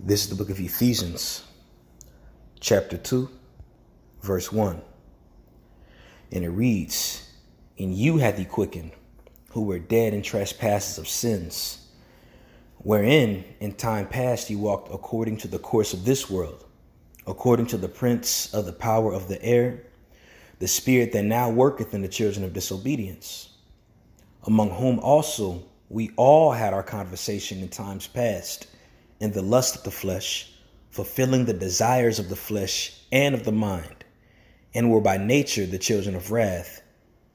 This is the book of Ephesians, chapter 2, verse 1. And it reads, And you hath he quickened, who were dead in trespasses of sins, wherein in time past ye walked according to the course of this world, according to the prince of the power of the air, the spirit that now worketh in the children of disobedience, among whom also we all had our conversation in times past in the lust of the flesh, fulfilling the desires of the flesh and of the mind, and were by nature the children of wrath,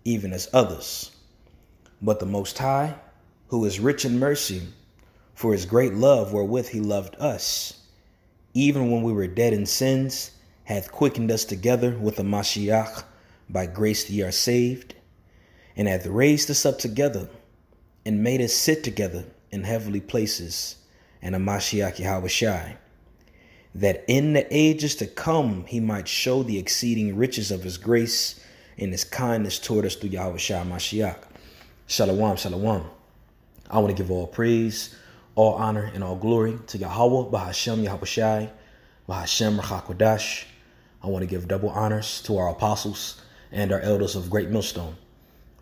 even as others. But the Most High, who is rich in mercy, for his great love wherewith he loved us, even when we were dead in sins, hath quickened us together with the Mashiach. By grace ye are saved, and hath raised us up together, and made us sit together in heavenly places and a Mashiach Yahushai, that in the ages to come he might show the exceeding riches of his grace and his kindness toward us through Yahushua Mashiach. Shalom, shalom. I want to give all praise, all honor, and all glory to Yahweh, Bahashem Yahushai, Bahashem Rachakodash. I want to give double honors to our apostles and our elders of Great Millstone.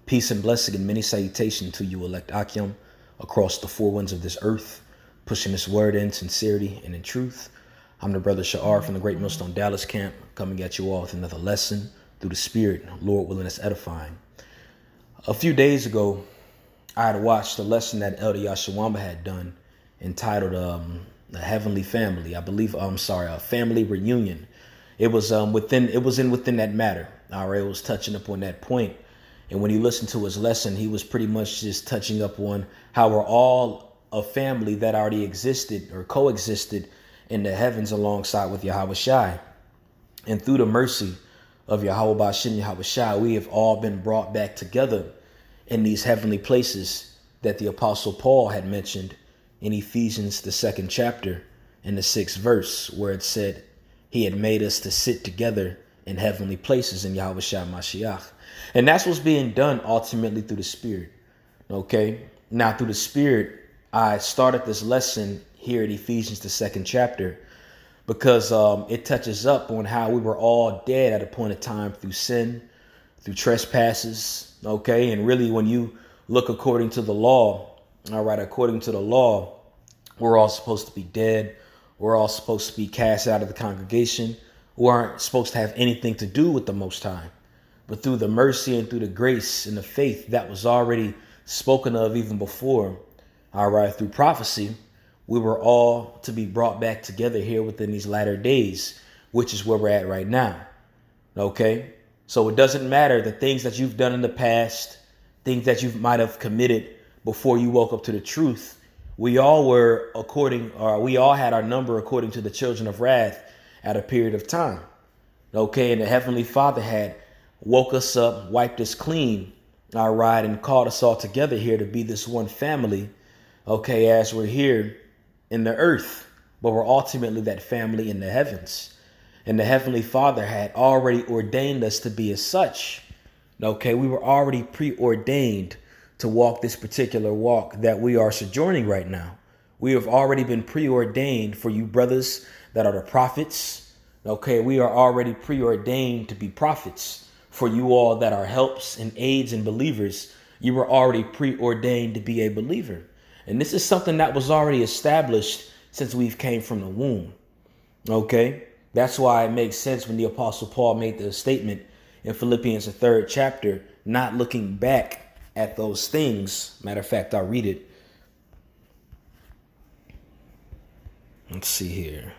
Peace and blessing and many salutation to you, elect Akim, across the four winds of this earth pushing this word in sincerity and in truth. I'm the brother Sha'ar from the Great Millstone Dallas camp, coming at you all with another lesson through the Spirit, Lord willing us edifying. A few days ago, I had watched a lesson that Elder Yashawamba had done entitled um, "The Heavenly Family." I believe I'm sorry, a family reunion. It was um, within it was in within that matter. All right, it was touching upon that point. And when he listened to his lesson, he was pretty much just touching up on how we're all a family that already existed or coexisted in the heavens alongside with Yahweh Shai. And through the mercy of Yahweh Bashin Yahweh Shai, we have all been brought back together in these heavenly places that the Apostle Paul had mentioned in Ephesians, the second chapter, in the sixth verse, where it said, He had made us to sit together in heavenly places in Yahweh Shai Mashiach. And that's what's being done ultimately through the Spirit. Okay? Now, through the Spirit, I started this lesson here at Ephesians, the second chapter, because um, it touches up on how we were all dead at a point of time through sin, through trespasses. Okay. And really, when you look according to the law, all right, according to the law, we're all supposed to be dead. We're all supposed to be cast out of the congregation. We aren't supposed to have anything to do with the Most High. But through the mercy and through the grace and the faith that was already spoken of even before, all right, through prophecy, we were all to be brought back together here within these latter days, which is where we're at right now. Okay? So it doesn't matter the things that you've done in the past, things that you might have committed before you woke up to the truth. We all were according, or we all had our number according to the children of wrath at a period of time. Okay, and the Heavenly Father had woke us up, wiped us clean, all right, and called us all together here to be this one family okay, as we're here in the earth, but we're ultimately that family in the heavens. And the Heavenly Father had already ordained us to be as such. Okay, we were already preordained to walk this particular walk that we are sojourning right now. We have already been preordained for you brothers that are the prophets. Okay, we are already preordained to be prophets. For you all that are helps and aids and believers, you were already preordained to be a believer. And this is something that was already established since we've came from the womb. Okay? That's why it makes sense when the apostle Paul made the statement in Philippians the third chapter, not looking back at those things. Matter of fact, I'll read it. Let's see here.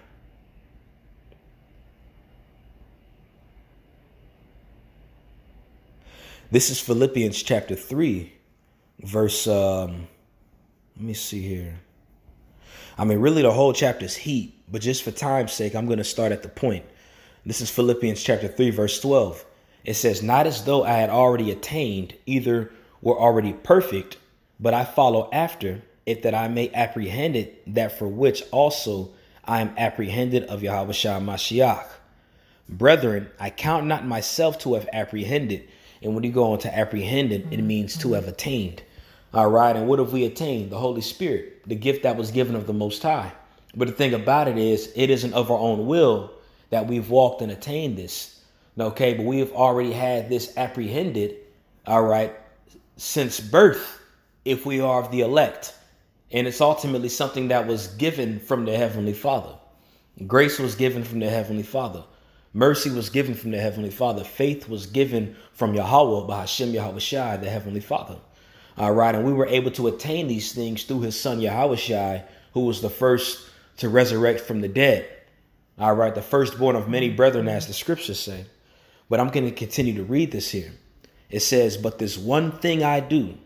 This is Philippians chapter 3, verse um, let me see here. I mean, really, the whole chapter is heat, but just for time's sake, I'm going to start at the point. This is Philippians chapter 3, verse 12. It says, Not as though I had already attained, either were already perfect, but I follow after, it that I may apprehend it, that for which also I am apprehended of Yahweh Mashiach. Brethren, I count not myself to have apprehended. And when you go on to apprehended, it means to have attained. All right. And what have we attained? The Holy Spirit, the gift that was given of the Most High. But the thing about it is, it isn't of our own will that we've walked and attained this. Okay, but we have already had this apprehended, all right, since birth, if we are of the elect. And it's ultimately something that was given from the Heavenly Father. Grace was given from the Heavenly Father. Mercy was given from the Heavenly Father. Faith was given from Yahweh, by Hashem Yahweh Shai, the Heavenly Father. All right, and we were able to attain these things through his son Yahweh Shai, who was the first to resurrect from the dead. All right, the firstborn of many brethren, as the scriptures say. But I'm going to continue to read this here. It says, But this one thing I do,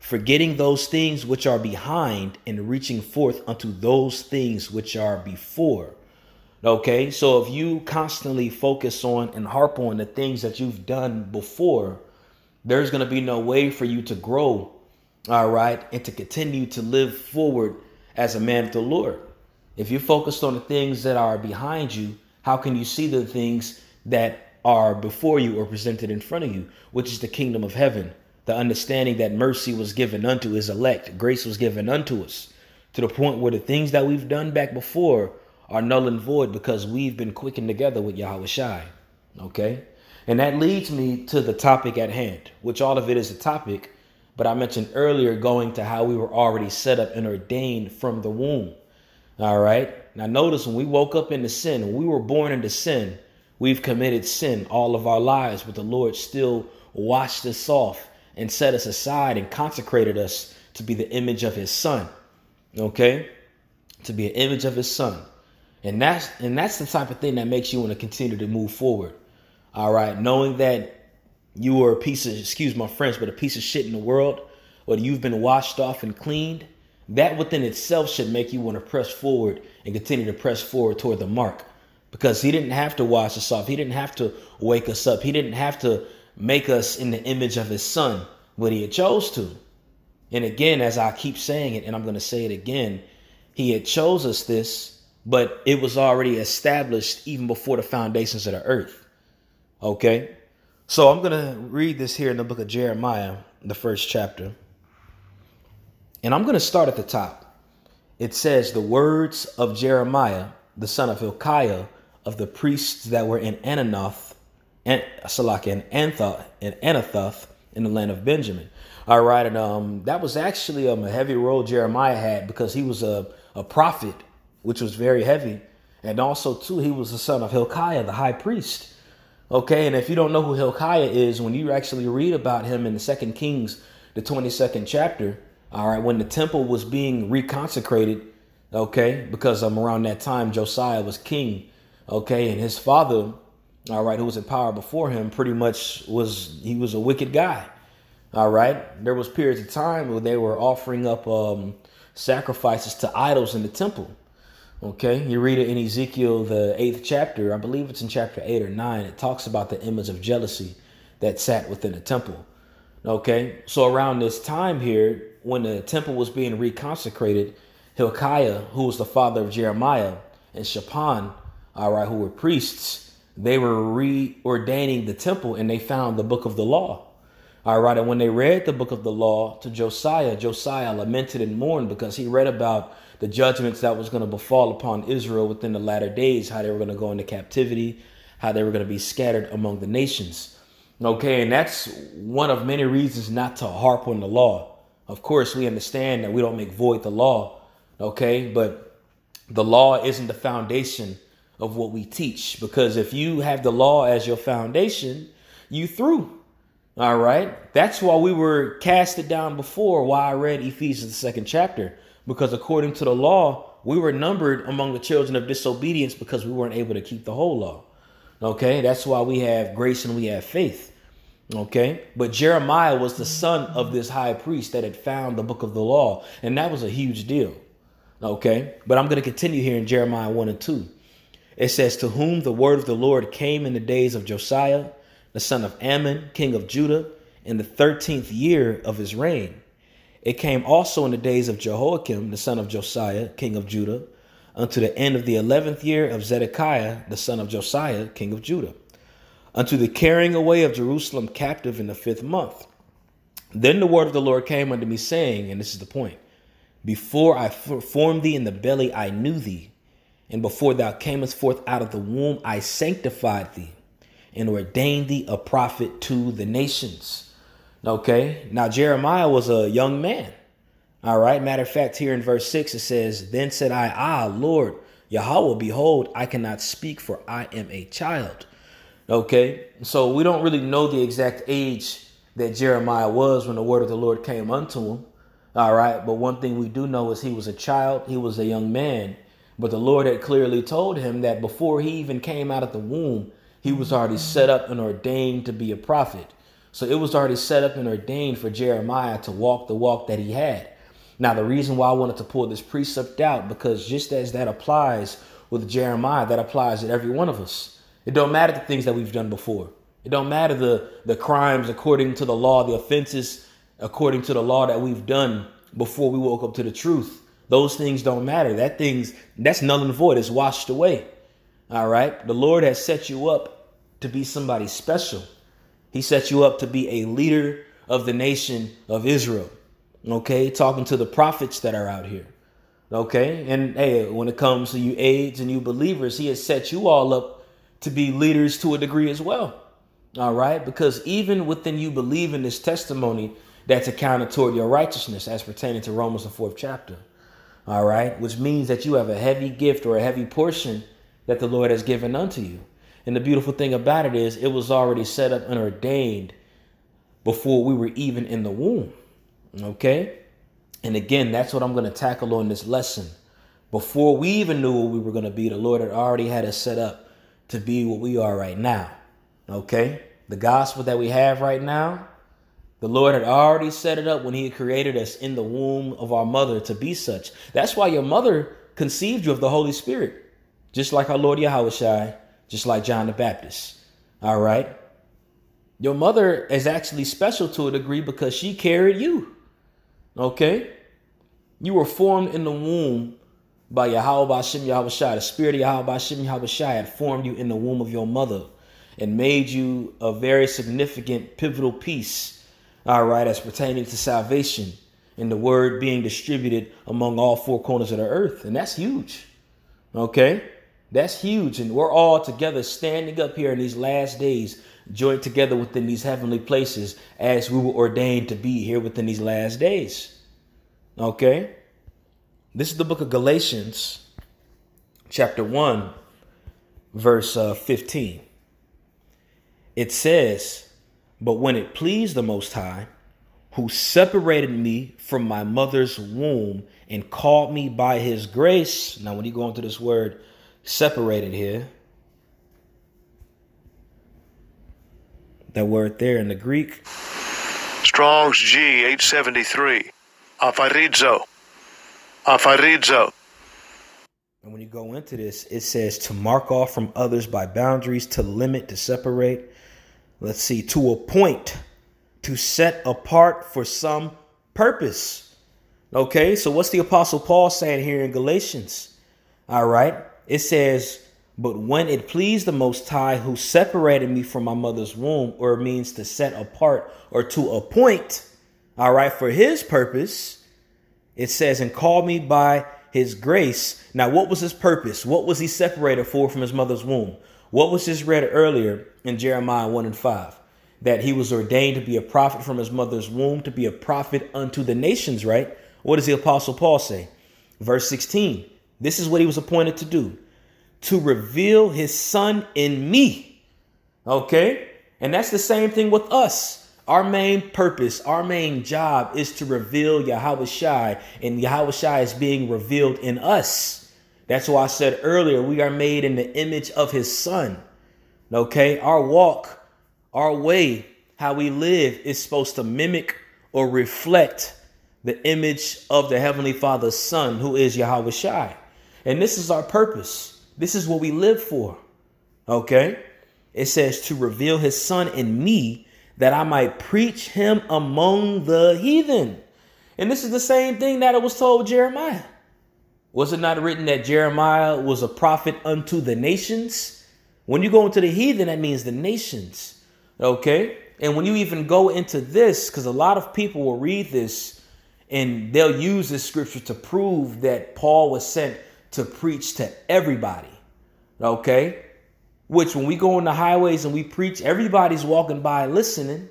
forgetting those things which are behind and reaching forth unto those things which are before. Okay, so if you constantly focus on and harp on the things that you've done before, there's going to be no way for you to grow, all right, and to continue to live forward as a man of the Lord. If you're focused on the things that are behind you, how can you see the things that are before you or presented in front of you, which is the kingdom of heaven? The understanding that mercy was given unto his elect, grace was given unto us, to the point where the things that we've done back before are null and void because we've been quickened together with Yahweh Shai. Okay? And that leads me to the topic at hand, which all of it is a topic, but I mentioned earlier going to how we were already set up and ordained from the womb. All right? Now, notice when we woke up into sin, when we were born into sin, we've committed sin all of our lives, but the Lord still washed us off and set us aside and consecrated us to be the image of his son. Okay? To be an image of his son. And that's and that's the type of thing that makes you want to continue to move forward. All right, knowing that you are a piece of excuse my French, but a piece of shit in the world, or you've been washed off and cleaned, that within itself should make you want to press forward and continue to press forward toward the mark. Because he didn't have to wash us off. He didn't have to wake us up. He didn't have to make us in the image of his son, but he had chose to. And again, as I keep saying it, and I'm going to say it again, he had chose us this but it was already established even before the foundations of the earth. Okay? So I'm going to read this here in the book of Jeremiah, the first chapter. And I'm going to start at the top. It says, The words of Jeremiah, the son of Hilkiah, of the priests that were in Ananoth, and Salak and Anthoth and Anathoth in the land of Benjamin. All right, and um, that was actually um, a heavy role Jeremiah had because he was a, a prophet which was very heavy. And also, too, he was the son of Hilkiah, the high priest. Okay, and if you don't know who Hilkiah is, when you actually read about him in the Second Kings, the 22nd chapter, all right, when the temple was being reconsecrated, okay, because um, around that time Josiah was king, okay, and his father, all right, who was in power before him, pretty much was he was a wicked guy. All right, there was periods of time where they were offering up um, sacrifices to idols in the temple. Okay, you read it in Ezekiel, the eighth chapter. I believe it's in chapter eight or nine. It talks about the image of jealousy that sat within the temple. Okay, so around this time here, when the temple was being reconsecrated, Hilkiah, who was the father of Jeremiah, and Shaphan, all right, who were priests, they were reordaining the temple and they found the book of the law. All right, and when they read the book of the law to Josiah, Josiah lamented and mourned because he read about the judgments that was going to befall upon Israel within the latter days, how they were going to go into captivity, how they were going to be scattered among the nations. Okay, and that's one of many reasons not to harp on the law. Of course, we understand that we don't make void the law, okay, but the law isn't the foundation of what we teach because if you have the law as your foundation, you through. All right. That's why we were casted down before, why I read Ephesians, the second chapter because according to the law, we were numbered among the children of disobedience because we weren't able to keep the whole law. Okay, that's why we have grace and we have faith. Okay, but Jeremiah was the son of this high priest that had found the book of the law, and that was a huge deal. Okay, but I'm going to continue here in Jeremiah 1 and 2. It says, To whom the word of the Lord came in the days of Josiah, the son of Amon, king of Judah, in the 13th year of his reign it came also in the days of Jehoiakim, the son of Josiah, king of Judah, unto the end of the eleventh year of Zedekiah, the son of Josiah, king of Judah, unto the carrying away of Jerusalem captive in the fifth month. Then the word of the Lord came unto me, saying, and this is the point Before I formed thee in the belly, I knew thee. And before thou camest forth out of the womb, I sanctified thee and ordained thee a prophet to the nations. Okay. Now, Jeremiah was a young man. All right. Matter of fact, here in verse 6, it says, Then said I, Ah, Lord, Yahweh, behold, I cannot speak, for I am a child. Okay. So we don't really know the exact age that Jeremiah was when the word of the Lord came unto him. All right. But one thing we do know is he was a child, he was a young man. But the Lord had clearly told him that before he even came out of the womb, he was already set up and ordained to be a prophet. So it was already set up and ordained for Jeremiah to walk the walk that he had. Now, the reason why I wanted to pull this precept out, because just as that applies with Jeremiah, that applies to every one of us. It don't matter the things that we've done before. It don't matter the, the crimes according to the law, the offenses according to the law that we've done before we woke up to the truth. Those things don't matter. That things that's null and void. It's washed away. All right. The Lord has set you up to be somebody special. He set you up to be a leader of the nation of Israel. Okay. Talking to the prophets that are out here. Okay. And hey, when it comes to you aides and you believers, he has set you all up to be leaders to a degree as well. All right. Because even within you believing this testimony, that's accounted toward your righteousness as pertaining to Romans, the fourth chapter. All right. Which means that you have a heavy gift or a heavy portion that the Lord has given unto you. And the beautiful thing about it is, it was already set up and ordained before we were even in the womb. Okay. And again, that's what I'm going to tackle on this lesson. Before we even knew what we were going to be, the Lord had already had us set up to be what we are right now. Okay. The gospel that we have right now, the Lord had already set it up when He created us in the womb of our mother to be such. That's why your mother conceived you of the Holy Spirit, just like our Lord Yahushua, just like John the Baptist. All right. Your mother is actually special to a degree because she carried you. Okay. You were formed in the womb by Yahweh Bashem Yahushua. The spirit of Yahweh Bashem Yahushua had formed you in the womb of your mother and made you a very significant pivotal piece all right, as pertaining to salvation and the word being distributed among all four corners of the earth. And that's huge. Okay? That's huge. And we're all together standing up here in these last days, joined together within these heavenly places as we were ordained to be here within these last days. Okay? This is the book of Galatians, chapter 1, verse uh, 15. It says, but when it pleased the Most High, who separated me from my mother's womb and called me by his grace. Now, when you go into this word separated here, that word there in the Greek. Strong's G 873. aphorizo. aphorizo. And when you go into this, it says to mark off from others by boundaries, to limit, to separate let's see, to appoint, to set apart for some purpose. Okay, so what's the Apostle Paul saying here in Galatians? All right, it says, but when it pleased the Most High who separated me from my mother's womb, or means to set apart or to appoint, all right, for his purpose, it says, and called me by his grace. Now, what was his purpose? What was he separated for from his mother's womb? What was just read earlier in Jeremiah 1 and 5? That he was ordained to be a prophet from his mother's womb, to be a prophet unto the nations, right? What does the Apostle Paul say? Verse 16. This is what he was appointed to do to reveal his son in me. Okay? And that's the same thing with us. Our main purpose, our main job is to reveal Yahweh Shai, and Yahweh Shai is being revealed in us. That's why I said earlier, we are made in the image of his son. Okay, our walk, our way, how we live is supposed to mimic or reflect the image of the Heavenly Father's Son, who is Yahweh Shai. And this is our purpose. This is what we live for. Okay? It says to reveal his son in me that I might preach him among the heathen. And this is the same thing that it was told Jeremiah. Was it not written that Jeremiah was a prophet unto the nations? When you go into the heathen, that means the nations. Okay? And when you even go into this, because a lot of people will read this And they'll use this scripture to prove that Paul was sent to preach to everybody. Okay? Which when we go on the highways and we preach, everybody's walking by listening.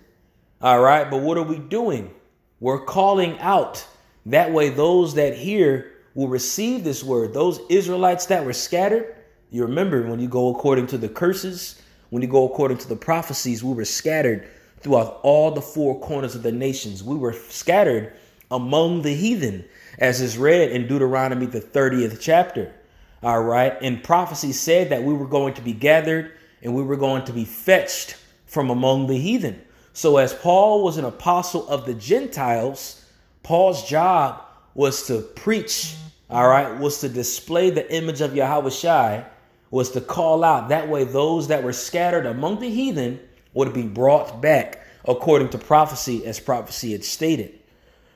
All right. But what are we doing? We're calling out. That way, those that hear will receive this word. Those Israelites that were scattered, you remember when you go according to the curses, when you go according to the prophecies, we were scattered throughout all the four corners of the nations. We were scattered among the heathen, as is read in Deuteronomy, the 30th chapter. All right. And prophecy said that we were going to be gathered and we were going to be fetched from among the heathen. So, as Paul was an apostle of the Gentiles, Paul's job was to preach, all right, was to display the image of Yahweh Shai, was to call out. That way, those that were scattered among the heathen would be brought back according to prophecy, as prophecy had stated.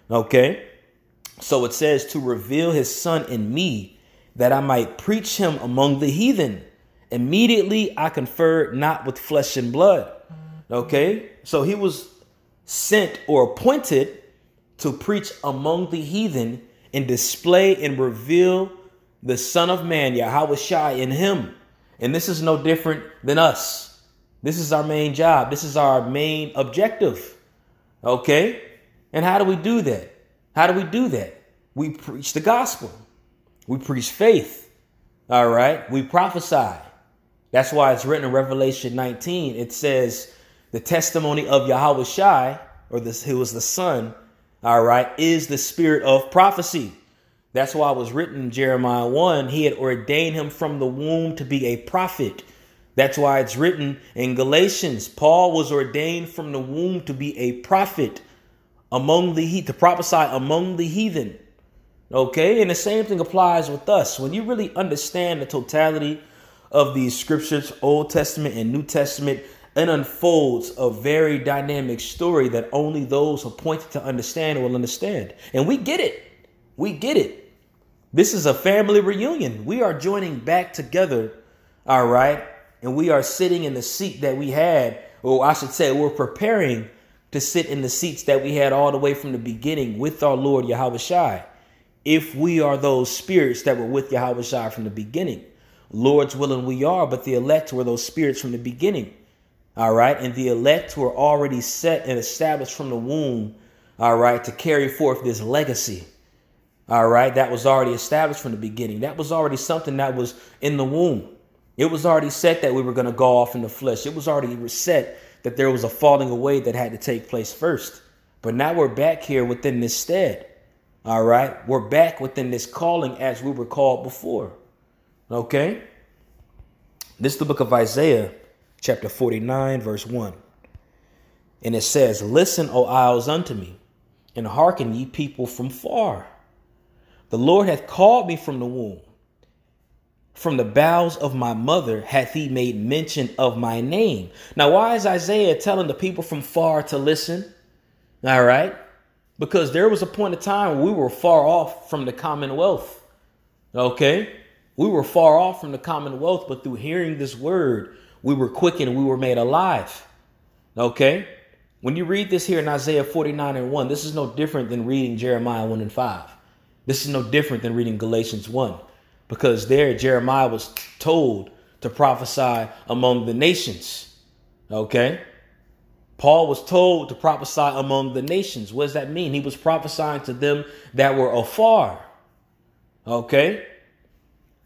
Okay? So it says, to reveal his son in me, that I might preach him among the heathen. Immediately I conferred not with flesh and blood. Okay? So he was sent or appointed to preach among the heathen and display and reveal the Son of Man, Yahweh Shai, in him. And this is no different than us. This is our main job. This is our main objective. Okay? And how do we do that? How do we do that? We preach the gospel. We preach faith. All right? We prophesy. That's why it's written in Revelation 19. It says, the testimony of Yahweh Shai, or this who was the Son, all right, is the spirit of prophecy. That's why it was written in Jeremiah 1. He had ordained him from the womb to be a prophet. That's why it's written in Galatians. Paul was ordained from the womb to be a prophet among the to prophesy among the heathen. Okay, and the same thing applies with us. When you really understand the totality of these scriptures, Old Testament and New Testament, it unfolds a very dynamic story that only those appointed to understand will understand. And we get it. We get it. This is a family reunion. We are joining back together, all right? And we are sitting in the seat that we had, or I should say, we're preparing to sit in the seats that we had all the way from the beginning with our Lord Yahweh Shai. If we are those spirits that were with Yahweh Shai from the beginning, Lord's willing we are, but the elect were those spirits from the beginning. All right. And the elect were already set and established from the womb. All right. To carry forth this legacy. All right. That was already established from the beginning. That was already something that was in the womb. It was already set that we were going to go off in the flesh. It was already set that there was a falling away that had to take place first. But now we're back here within this stead. All right. We're back within this calling as we were called before. Okay. This is the book of Isaiah chapter 49, verse 1. And it says, Listen, O isles, unto me, and hearken, ye people from far. The Lord hath called me from the womb. From the bowels of my mother hath he made mention of my name. Now, why is Isaiah telling the people from far to listen? All right. Because there was a point of time we were far off from the commonwealth. Okay. We were far off from the commonwealth, but through hearing this word, we were quickened, we were made alive. Okay? When you read this here in Isaiah 49 and 1, this is no different than reading Jeremiah 1 and 5. This is no different than reading Galatians 1 because there Jeremiah was told to prophesy among the nations. Okay? Paul was told to prophesy among the nations. What does that mean? He was prophesying to them that were afar. Okay?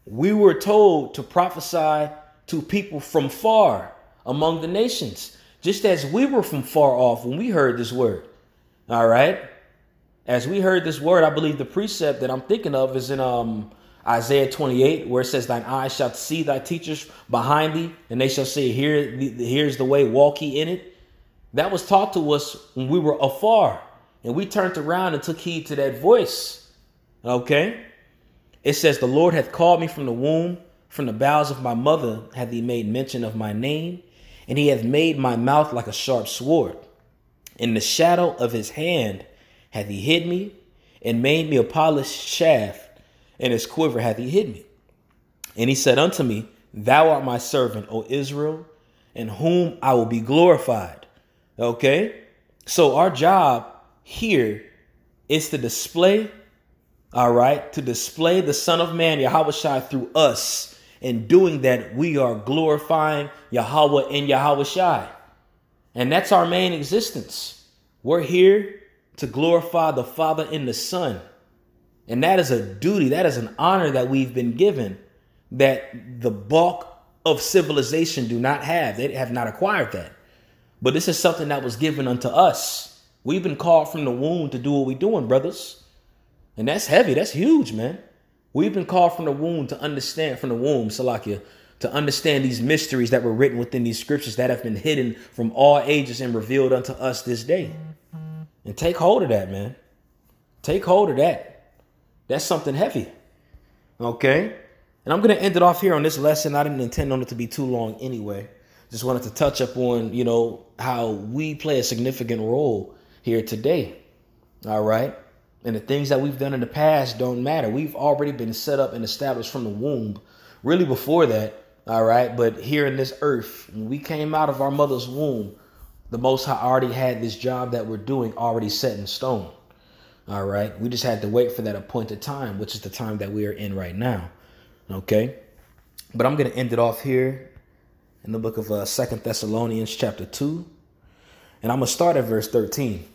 We were told to prophesy to people from far among the nations, just as we were from far off when we heard this word. All right. As we heard this word, I believe the precept that I'm thinking of is in um, Isaiah 28, where it says, Thine eyes shall see thy teachers behind thee, and they shall say, Here, Here's the way, walk ye in it. That was taught to us when we were afar, and we turned around and took heed to that voice. Okay? It says, The Lord hath called me from the womb from the bowels of my mother hath he made mention of my name, and he hath made my mouth like a sharp sword. In the shadow of his hand hath he hid me, and made me a polished shaft, and his quiver hath he hid me. And he said unto me, Thou art my servant, O Israel, in whom I will be glorified. Okay? So our job here is to display, all right, to display the Son of Man, Yahweh Shai, through us. In doing that, we are glorifying Yahweh and Yahweh Shai. And that's our main existence. We're here to glorify the Father and the Son. And that is a duty, that is an honor that we've been given that the bulk of civilization do not have. They have not acquired that. But this is something that was given unto us. We've been called from the womb to do what we're doing, brothers. And that's heavy. That's huge, man. We've been called from the womb to understand, from the womb, Salakia, to understand these mysteries that were written within these scriptures that have been hidden from all ages and revealed unto us this day. And take hold of that, man. Take hold of that. That's something heavy. Okay? And I'm going to end it off here on this lesson. I didn't intend on it to be too long anyway. Just wanted to touch up on, you know, how we play a significant role here today. All right? And the things that we've done in the past don't matter. We've already been set up and established from the womb, really before that. All right. But here in this earth, when we came out of our mother's womb, the Most High already had this job that we're doing already set in stone. All right. We just had to wait for that appointed time, which is the time that we are in right now. Okay. But I'm going to end it off here in the book of uh, Second Thessalonians chapter 2. And I'm going to start at verse 13.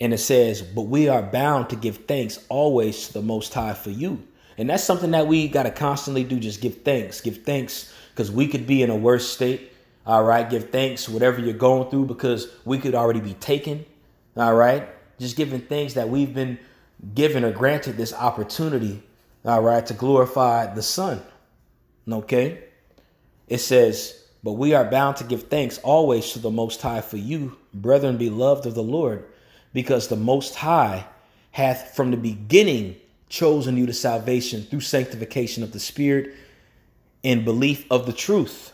And it says, But we are bound to give thanks always to the Most High for you. And that's something that we got to constantly do. Just give thanks. Give thanks because we could be in a worse state. All right. Give thanks, whatever you're going through, because we could already be taken. All right. Just giving things that we've been given or granted this opportunity. All right. To glorify the Son. Okay. It says, But we are bound to give thanks always to the Most High for you, brethren beloved of the Lord because the Most High hath from the beginning chosen you to salvation through sanctification of the Spirit and belief of the truth.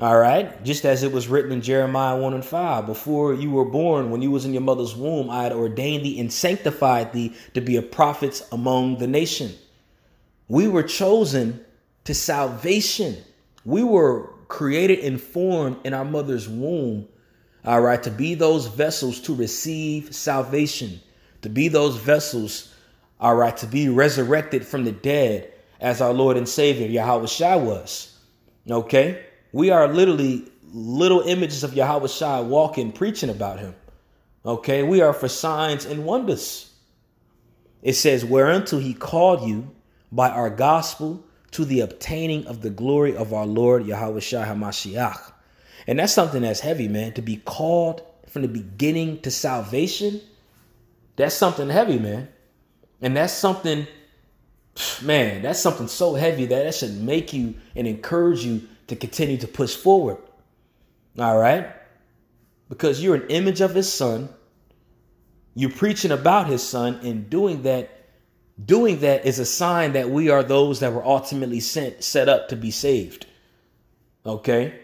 All right, just as it was written in Jeremiah 1 and 5, before you were born, when you was in your mother's womb, I had ordained thee and sanctified thee to be a prophet among the nation. We were chosen to salvation. We were created and formed in our mother's womb all right, to be those vessels to receive salvation, to be those vessels, all right, to be resurrected from the dead as our Lord and Savior Yahweh Shai was. Okay? We are literally little images of Yahweh Shai walking, preaching about him. Okay? We are for signs and wonders. It says, Whereunto he called you by our gospel to the obtaining of the glory of our Lord Yahweh Shai HaMashiach. And that's something that's heavy, man. To be called from the beginning to salvation, that's something heavy, man. And that's something, man, that's something so heavy that that should make you and encourage you to continue to push forward. All right? Because you're an image of his son. You're preaching about his son and doing that doing that is a sign that we are those that were ultimately sent set up to be saved. Okay?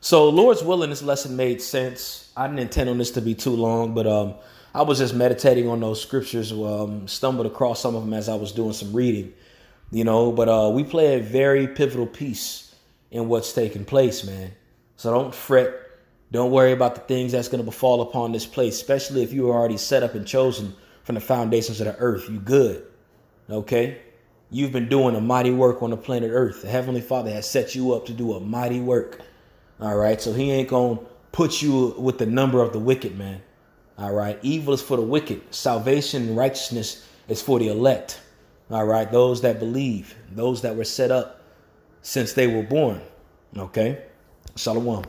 So, Lord's willing, this lesson made sense. I didn't intend on this to be too long, but um, I was just meditating on those scriptures. Um, stumbled across some of them as I was doing some reading, you know. But uh, we play a very pivotal piece in what's taking place, man. So don't fret. Don't worry about the things that's going to befall upon this place, especially if you were already set up and chosen from the foundations of the earth. You good, okay? You've been doing a mighty work on the planet Earth. The Heavenly Father has set you up to do a mighty work. All right. So he ain't to put you with the number of the wicked, man. All right. Evil is for the wicked. Salvation and righteousness is for the elect. All right. Those that believe, those that were set up since they were born. Okay. Shalom.